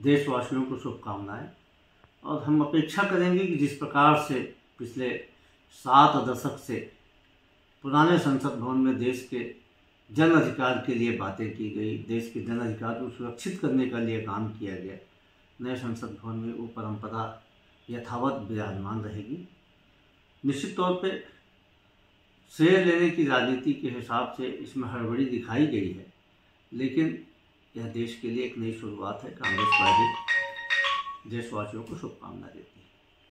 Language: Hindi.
देशवासियों को शुभकामनाएँ। और हम अपेक्षा करेंगे कि जिस प्रकार से पिछले सात दशक से पुराने संसद भवन में देश के जन अधिकार के लिए बातें की गई, देश के जन अधिकार को सुरक्षित करने के लिए काम किया गया, नए संसद भवन में वो परंपरा यथावत विराजमान रहेगी। निश्चित तौर पे श्रेय लेने की राजनीति के हिसाब से इसमें हड़बड़ी दिखाई गई है, लेकिन यह देश के लिए एक नई शुरुआत है। कांग्रेस पार्टी देशवासियों को शुभकामना देती है।